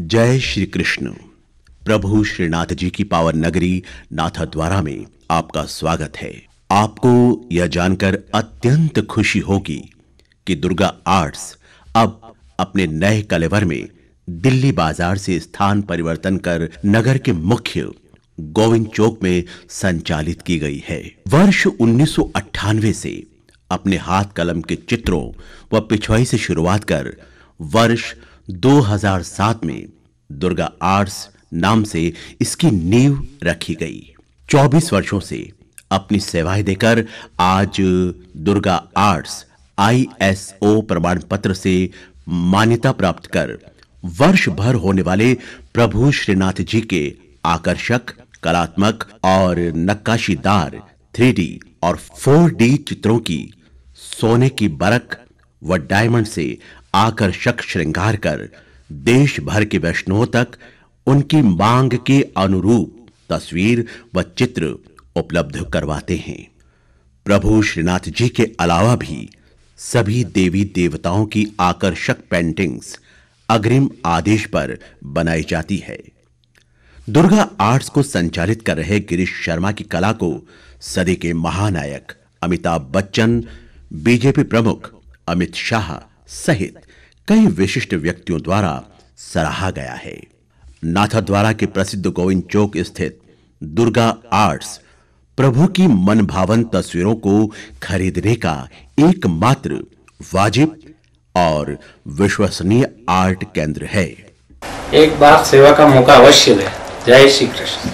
जय श्री कृष्ण। प्रभु श्रीनाथ जी की पावन नगरी नाथद्वारा में आपका स्वागत है। आपको यह जानकर अत्यंत खुशी होगी कि दुर्गा आर्ट्स अब अपने नए कलेवर में दिल्ली बाज़ार से स्थान परिवर्तन कर नगर के मुख्य गोविंद चौक में संचालित की गई है। वर्ष 1998 से अपने हाथ कलम के चित्रों व पिछवाई से शुरुआत कर वर्ष 2007 में दुर्गा आर्ट्स नाम से इसकी नींव रखी गई। 24 वर्षों से अपनी सेवाएँ देकर आज दुर्गा आर्ट्स आईएसओ प्रमाण पत्र से मान्यता प्राप्त कर वर्ष भर होने वाले प्रभु श्रीनाथ जी के आकर्षक, कलात्मक और नक्काशीदार थ्री और फोर चित्रों की सोने की बरक व डायमंड से आकर्षक श्रृंगार कर, देश भर के वैष्णवों तक उनकी मांग के अनुरूप तस्वीर व चित्र उपलब्ध करवाते हैं। प्रभु श्रीनाथ जी के अलावा भी सभी देवी देवताओं की आकर्षक पेंटिंग्स अग्रिम आदेश पर बनाई जाती है। दुर्गा आर्ट्स को संचालित कर रहे गिरीश शर्मा की कला को सदी के महानायक अमिताभ बच्चन, बीजेपी प्रमुख अमित शाह सहित कई विशिष्ट व्यक्तियों द्वारा सराहा गया है। नाथद्वारा के प्रसिद्ध गोविंद चौक स्थित दुर्गा आर्ट्स प्रभु की मन भावन तस्वीरों को खरीदने का एकमात्र वाजिब और विश्वसनीय आर्ट केंद्र है। एक बार सेवा का मौका अवश्य दे जय श्री कृष्ण।